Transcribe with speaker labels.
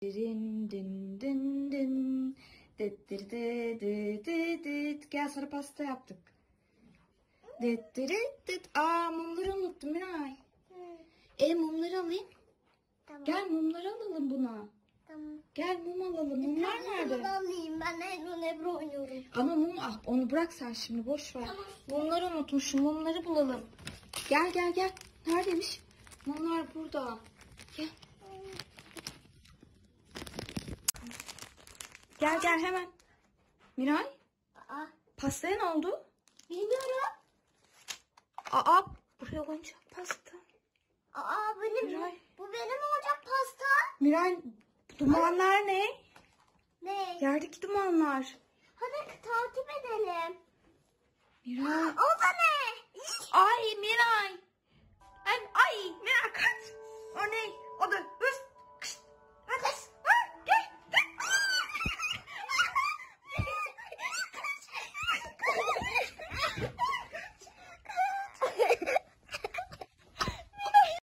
Speaker 1: Din din din din. Dit dit dit dit dit dit. Gel sarı pasta yaptık. Dit dit dit dit. Aa mumları unuttum Miray. E mumları alayım.
Speaker 2: Tamam.
Speaker 1: Gel mumları alalım buna.
Speaker 2: Tamam.
Speaker 1: Gel mum alalım. Mumlar nerede?
Speaker 2: Bunu alayım. Ben Ebru Ebru oynuyorum.
Speaker 1: Ama mum ah onu bırak sen şimdi boş ver. Mumları unutmuşum. Mumları bulalım. Gel gel gel. Neredeymiş? Mumlar burada. Gel. Gel gel hemen. Miray
Speaker 2: Aa,
Speaker 1: pastaya ne oldu?
Speaker 2: bilmiyorum.
Speaker 1: Aa buraya oyuncak pasta.
Speaker 2: Aa benim
Speaker 1: Miray.
Speaker 2: bu benim olacak pasta.
Speaker 1: Miray dumanlar ne?
Speaker 2: Ne?
Speaker 1: Yerdeki dumanlar.
Speaker 2: Hadi takip edelim.
Speaker 1: Miray.
Speaker 2: O da ne?
Speaker 1: Ay